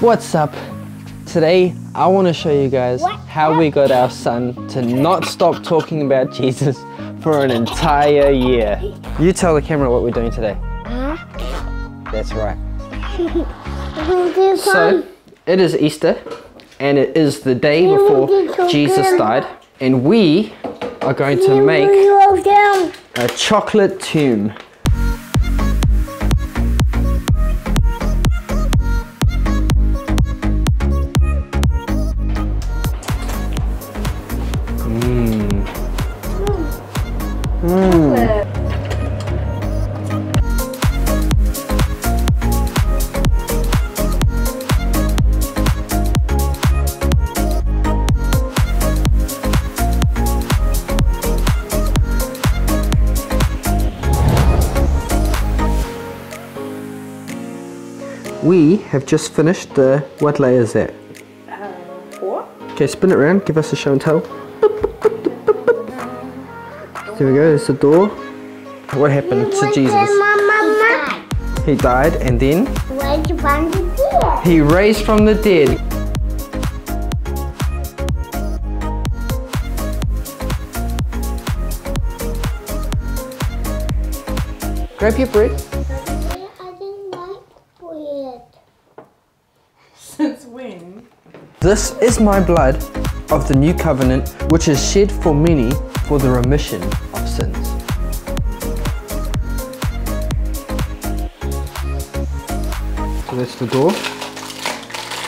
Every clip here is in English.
What's up? Today I want to show you guys how we got our son to not stop talking about Jesus for an entire year. You tell the camera what we're doing today. Huh? That's right. so, So, it is Easter and it is the day before Jesus died and we are going to make a chocolate tomb. We have just finished the, what layer is that? Uh, four. Okay, spin it around, give us a show and tell. There we go, there's the door. What happened to Jesus? Mama, He died and then where'd you find the deer? he raised from the dead. Grab your bread. I didn't like bread. Since when? This is my blood of the new covenant, which is shed for many for the remission of sins. So that's the door.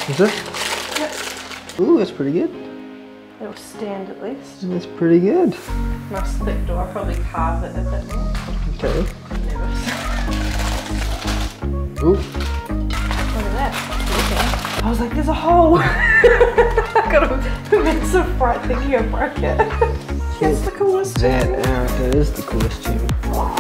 Is it? Yep. Ooh, that's pretty good. It'll stand at least. That's pretty good. Nice thick door. I'll probably carve it a bit more. Okay. Nervous. Ooh. Was like, there's a hole. I got a massive fright thinking I broke it. That's the coolest. That, uh, that is the coolest tune.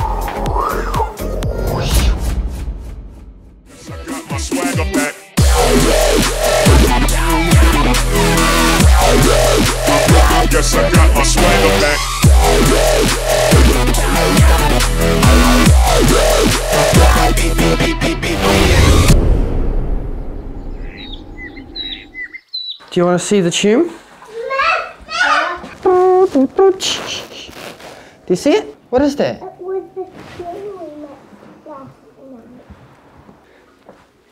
Do you want to see the tune? Do you see it? What is that?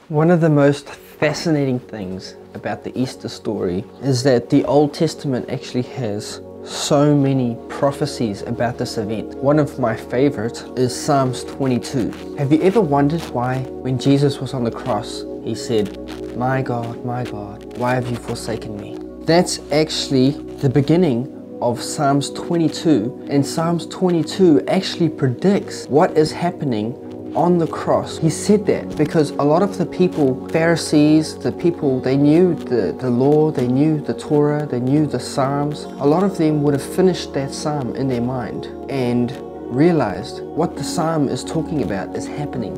One of the most fascinating things about the Easter story is that the Old Testament actually has so many prophecies about this event. One of my favorites is Psalms 22. Have you ever wondered why, when Jesus was on the cross, he said, My God, my God, why have you forsaken me? That's actually the beginning of Psalms 22, and Psalms 22 actually predicts what is happening on the cross. He said that because a lot of the people, Pharisees, the people, they knew the, the law, they knew the Torah, they knew the Psalms. A lot of them would have finished that Psalm in their mind and realized what the Psalm is talking about is happening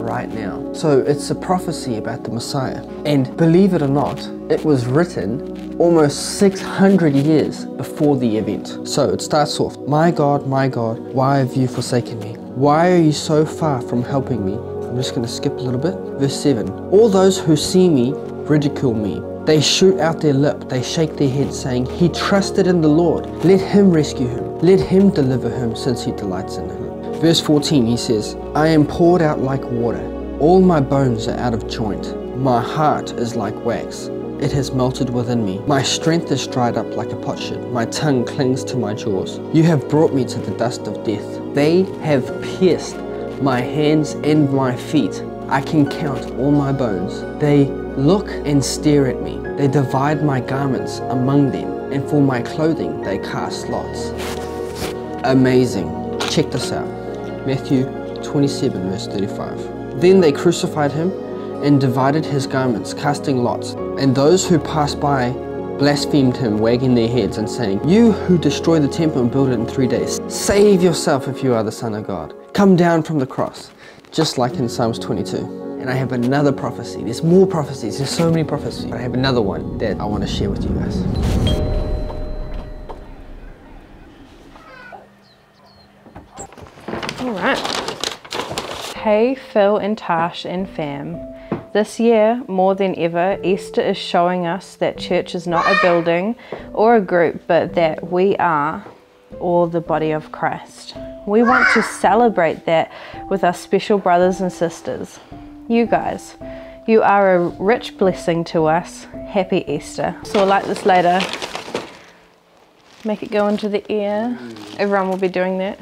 right now. So it's a prophecy about the Messiah. And believe it or not, it was written almost 600 years before the event. So it starts off, My God, my God, why have you forsaken me? Why are you so far from helping me? I'm just going to skip a little bit. Verse 7 All those who see me ridicule me. They shoot out their lip, they shake their head, saying, He trusted in the Lord. Let him rescue him. Let him deliver him, since he delights in him. Verse 14, he says, I am poured out like water. All my bones are out of joint. My heart is like wax. It has melted within me. My strength is dried up like a potsherd. My tongue clings to my jaws. You have brought me to the dust of death. They have pierced my hands and my feet. I can count all my bones. They look and stare at me. They divide my garments among them, and for my clothing they cast lots. Amazing. Check this out. Matthew 27, verse 35. Then they crucified him and divided his garments, casting lots. And those who passed by blasphemed him, wagging their heads and saying, You who destroy the temple and build it in three days, save yourself if you are the Son of God. Come down from the cross, just like in Psalms 22. And I have another prophecy. There's more prophecies. There's so many prophecies. I have another one that I want to share with you guys. All right. Hey, Phil and Tash and fam. This year, more than ever, Easter is showing us that church is not a building or a group, but that we are all the body of Christ. We want to celebrate that with our special brothers and sisters. You guys, you are a rich blessing to us. Happy Easter. So, like this later. Make it go into the ear. Everyone will be doing that.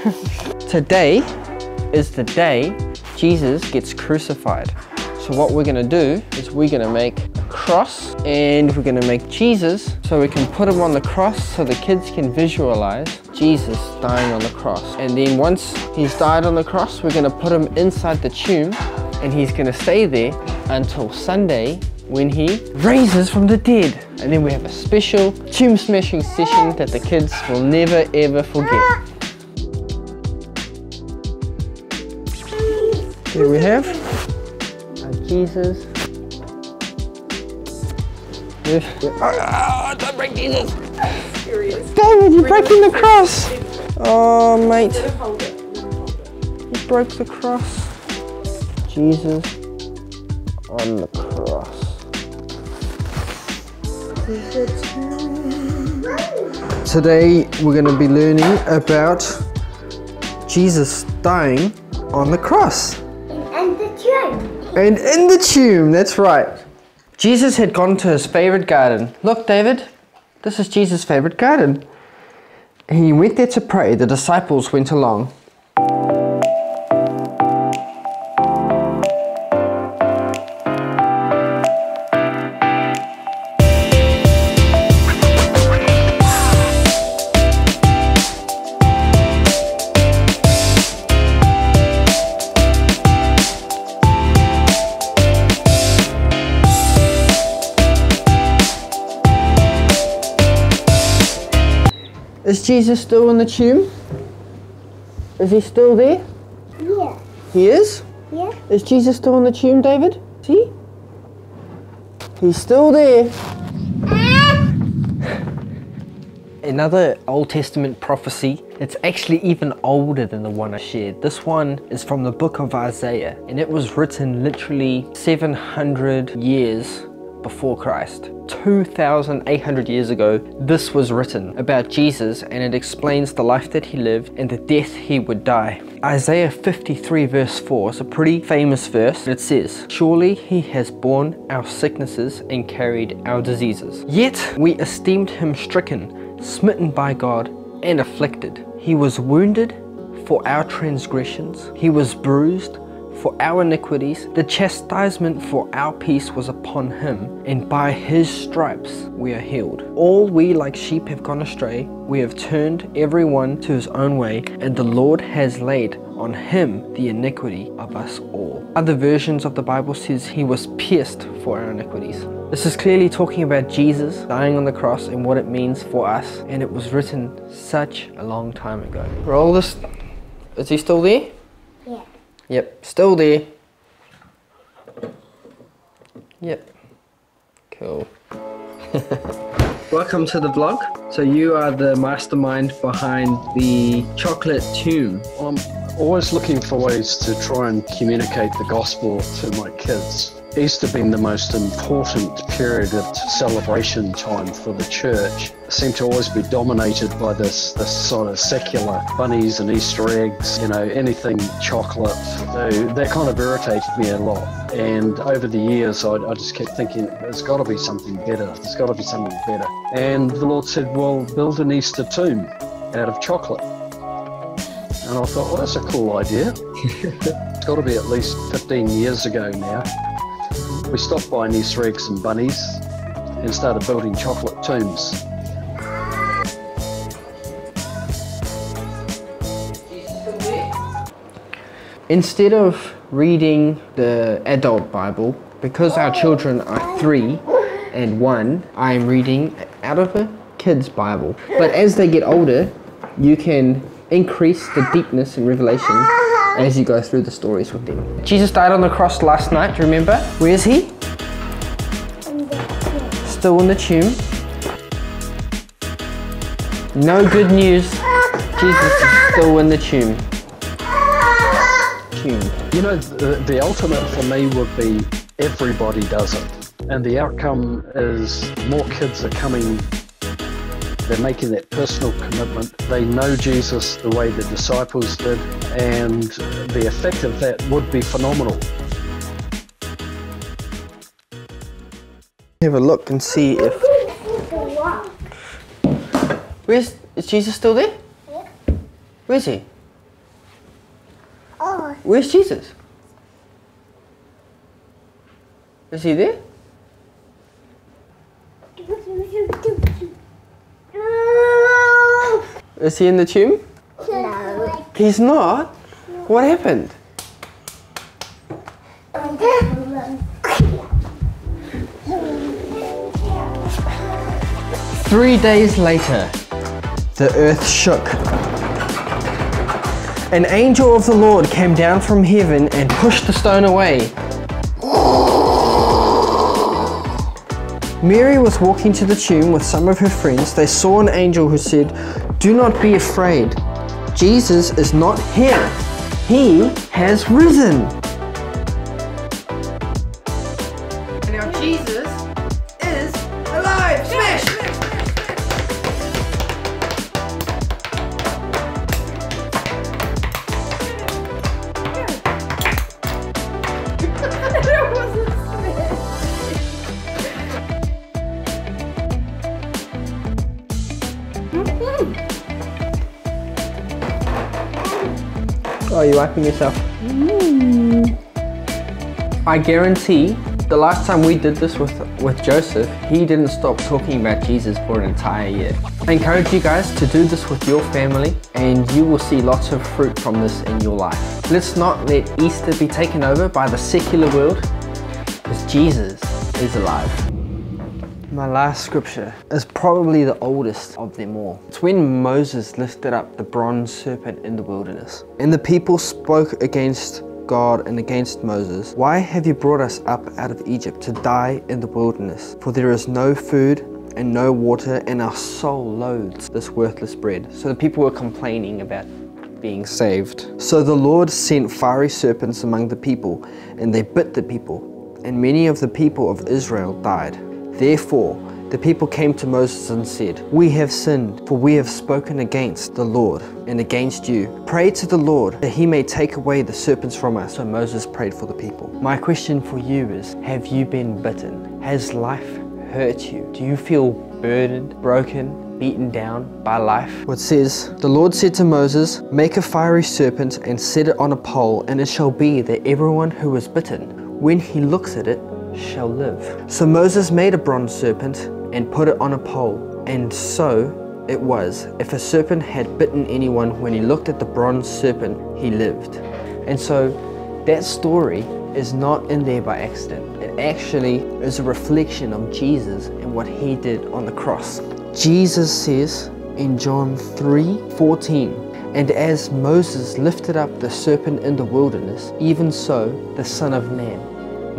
Today is the day Jesus gets crucified. So what we're gonna do is we're gonna make a cross and we're gonna make Jesus so we can put him on the cross so the kids can visualize Jesus dying on the cross. And then once he's died on the cross, we're gonna put him inside the tomb and he's gonna stay there until Sunday when he raises from the dead. And then we have a special tomb smashing session that the kids will never ever forget. Here we have our Jesus. With, ah, don't break Jesus! David, you're breaking the cross! Oh, mate. You broke the cross. Jesus on the cross. Today we're going to be learning about Jesus dying on the cross. And. And in the tomb, that's right. Jesus had gone to his favorite garden. Look, David, this is Jesus' favorite garden. He went there to pray. The disciples went along. Is Jesus still in the tomb? Is he still there? Yeah. He is? Yeah. Is Jesus still in the tomb, David? See? He's still there. Another Old Testament prophecy. It's actually even older than the one I shared. This one is from the book of Isaiah, and it was written literally 700 years before Christ. 2,800 years ago, this was written about Jesus and it explains the life that he lived and the death he would die. Isaiah 53, verse 4 is a pretty famous verse. It says, Surely he has borne our sicknesses and carried our diseases. Yet we esteemed him stricken, smitten by God, and afflicted. He was wounded for our transgressions, he was bruised for our iniquities. The chastisement for our peace was upon him, and by his stripes we are healed. All we like sheep have gone astray, we have turned every one to his own way, and the Lord has laid on him the iniquity of us all. Other versions of the Bible says he was pierced for our iniquities. This is clearly talking about Jesus dying on the cross and what it means for us, and it was written such a long time ago. Roll this. Is he still there? Yeah. Yep, still there. Yep. Cool. Welcome to the vlog. So you are the mastermind behind the chocolate tomb. I'm always looking for ways to try and communicate the gospel to my kids. Easter being the most important period of celebration time for the church seemed to always be dominated by this this sort of secular bunnies and Easter eggs, you know, anything chocolate. So that kind of irritated me a lot. And over the years, I, I just kept thinking, there's got to be something better. There's got to be something better. And the Lord said, well, build an Easter tomb out of chocolate. And I thought, well, that's a cool idea. it's got to be at least 15 years ago now. We stopped buying Easter eggs and bunnies and started building chocolate tombs. Instead of reading the adult Bible, because our children are three and one, I am reading out of a kid's Bible. But as they get older, you can increase the deepness in revelation as you go through the stories with them. Jesus died on the cross last night, do you remember? Where is he? Still in the tomb. No good news. Jesus is still in the tomb. tomb. You know, the, the ultimate for me would be everybody does it. And the outcome is more kids are coming, they're making that personal commitment. They know Jesus the way the disciples did, and the effect of that would be phenomenal. Have a look and see if. Where's. Is Jesus still there? Where's he? Oh, Where's Jesus? Is he there? Is he in the tomb? no. He's not. What happened? Three days later, the earth shook. An angel of the Lord came down from heaven and pushed the stone away. Mary was walking to the tomb with some of her friends. They saw an angel who said, Do not be afraid. Jesus is not here. He has risen. Oh, you wiping yourself? Mm. I guarantee the last time we did this with, with Joseph, he didn't stop talking about Jesus for an entire year. I encourage you guys to do this with your family and you will see lots of fruit from this in your life. Let's not let Easter be taken over by the secular world because Jesus is alive. My last scripture is probably the oldest of them all. It's when Moses lifted up the bronze serpent in the wilderness. And the people spoke against God and against Moses. Why have you brought us up out of Egypt to die in the wilderness? For there is no food and no water, and our soul loathes this worthless bread. So the people were complaining about being saved. So the Lord sent fiery serpents among the people, and they bit the people, and many of the people of Israel died. Therefore, the people came to Moses and said, We have sinned, for we have spoken against the Lord and against you. Pray to the Lord that he may take away the serpents from us. So Moses prayed for the people. My question for you is Have you been bitten? Has life hurt you? Do you feel burdened, broken, beaten down by life? What says, The Lord said to Moses, Make a fiery serpent and set it on a pole, and it shall be that everyone who is bitten, when he looks at it, shall live. So Moses made a bronze serpent and put it on a pole, and so it was. If a serpent had bitten anyone when he looked at the bronze serpent, he lived. And so that story is not in there by accident. It actually is a reflection of Jesus and what he did on the cross. Jesus says in John 3 14, and as Moses lifted up the serpent in the wilderness, even so the Son of Man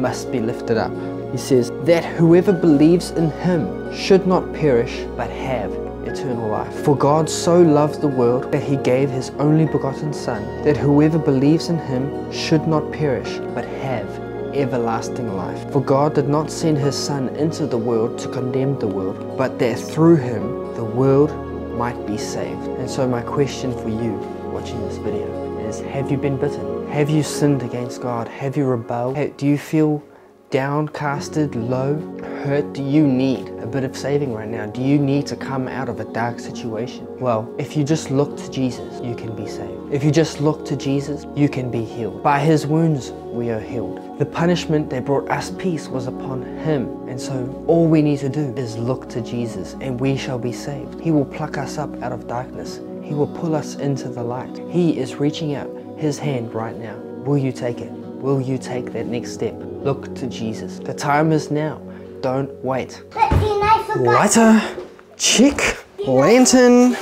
must be lifted up. He says that whoever believes in him should not perish but have eternal life. For God so loved the world that he gave his only begotten Son, that whoever believes in him should not perish but have everlasting life. For God did not send his Son into the world to condemn the world, but that through him the world might be saved. And so my question for you watching this video is have you been bitten? Have you sinned against God? Have you rebelled? Do you feel downcasted, low, hurt? Do you need a bit of saving right now? Do you need to come out of a dark situation? Well, if you just look to Jesus, you can be saved. If you just look to Jesus, you can be healed. By his wounds, we are healed. The punishment that brought us peace was upon him. And so all we need to do is look to Jesus and we shall be saved. He will pluck us up out of darkness. He will pull us into the light. He is reaching out his hand right now. Will you take it? Will you take that next step? Look to Jesus. The time is now. Don't wait. But then I forgot. Lighter, check. Lantern,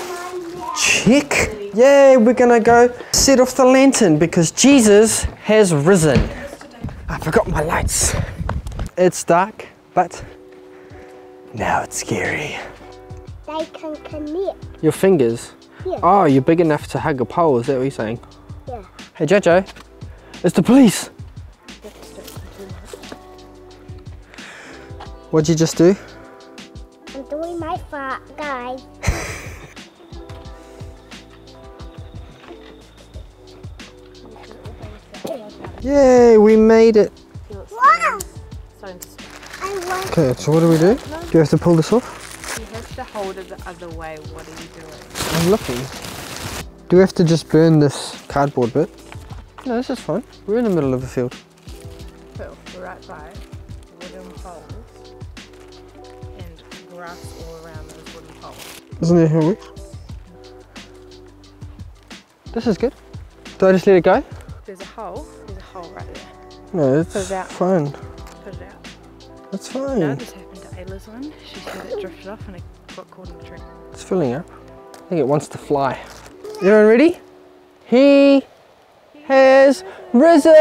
check. Yay, we're gonna go set off the lantern because Jesus has risen. I forgot my lights. It's dark, but now it's scary. They can connect. Your fingers? Yeah. Oh, you're big enough to hug a pole, is that what you're saying? Yeah. Hey Jojo, It's the police. What'd you just do? I'm doing my part, guys. Yay, we made it. Wow! Okay, so what do we do? Do you have to pull this off? You have to hold it the other way. What are you doing? I'm looking. Do we have to just burn this cardboard bit? No, this is fine. We're in the middle of a field. Phil, right by wooden poles and grass all around those wooden poles. Isn't that how it works? This is good. Do I just let it go? There's a hole. There's a hole right there. No, it's Put it out. fine. Put it out. That's No, fine. this happened to Ayla's one. She said it drifted off and it got caught in the tree. It's filling up. I think it wants to fly. Everyone ready? He has risen!